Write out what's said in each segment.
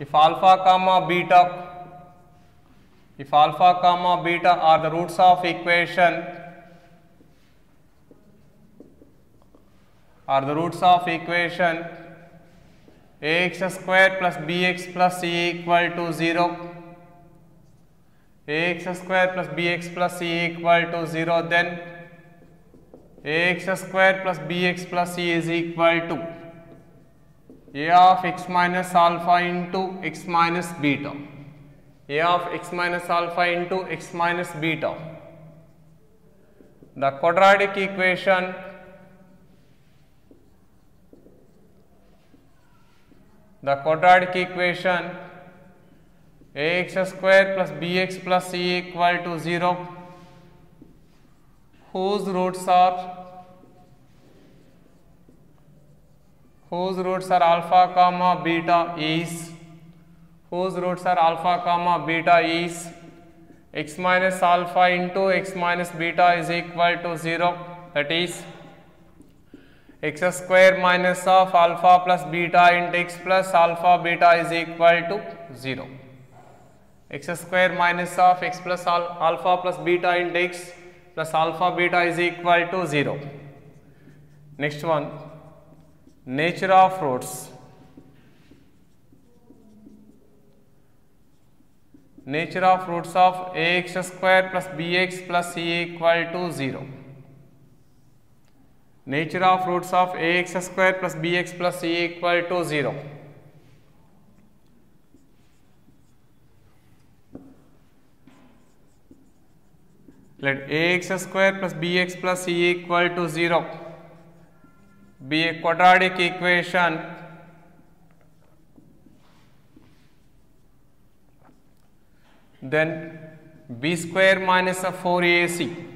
if alpha comma beta if alpha comma beta are the roots of equation are the roots of equation ax square plus bx plus c equal to 0 ax square plus bx plus c equal to 0 then ax square plus bx plus c is equal to a of x minus alpha into x minus beta a of x minus alpha into x minus beta the quadratic equation the quadratic equation ax square plus bx plus c equal to 0 whose roots are whose roots are alpha comma beta is whose roots are alpha comma beta is x minus alpha into x minus beta is equal to 0 that is x square minus of alpha plus beta into x plus alpha beta is equal to 0 x square minus of x plus al alpha plus beta into x plus alpha beta is equal to 0 next one nature of roots nature of roots of ax square plus bx plus c equal to 0 nature of roots of ax square plus bx plus c equal to 0 let ax square plus bx plus c equal to 0 be a quadratic equation. Then b square minus a 4ac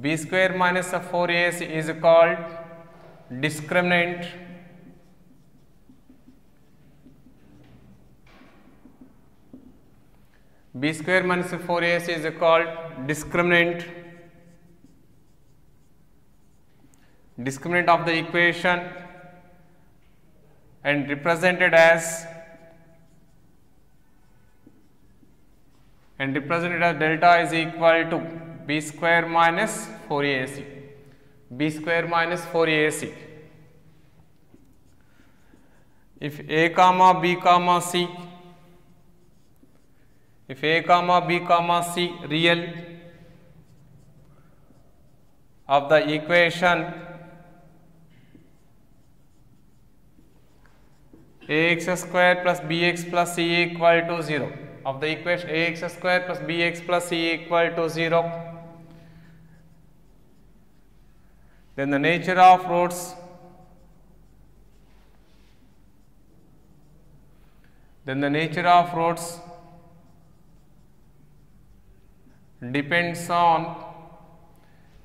b square minus a 4ac is called discriminant. B square minus 4ac is called discriminant discriminant of the equation and represented as and represented as delta is equal to b square minus 4ac b square minus 4ac if a comma b comma c if a comma b comma c real of the equation ax square plus bx plus c equal to 0 of the equation ax square plus bx plus c equal to 0 then the nature of roots. Then the nature of roots depends on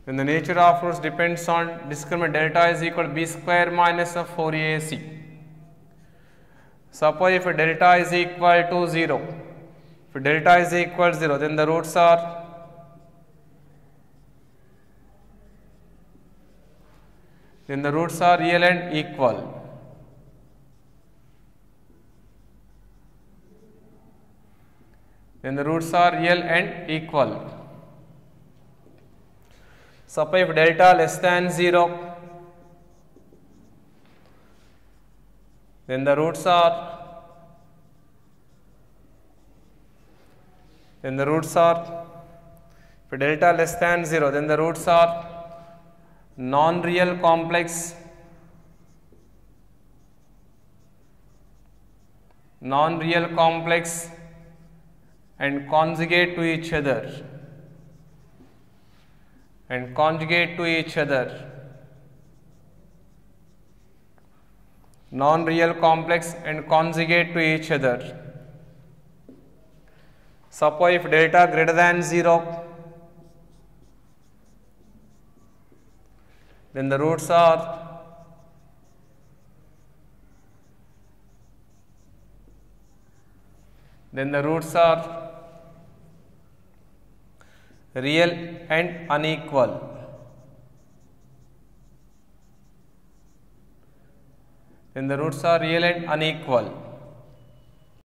then the nature of roots depends on discriminant delta is equal to b square minus of 4ac suppose if delta is equal to 0 if delta is equal to 0 then the roots are then the roots are real and equal. Then the roots are real and equal. Suppose if delta less than 0 then the roots are then the roots are if delta less than 0 then the roots are non-real complex non-real complex and conjugate to each other and conjugate to each other non-real complex and conjugate to each other. Suppose if delta greater than 0 then the roots are then the roots are real and unequal then the roots are real and unequal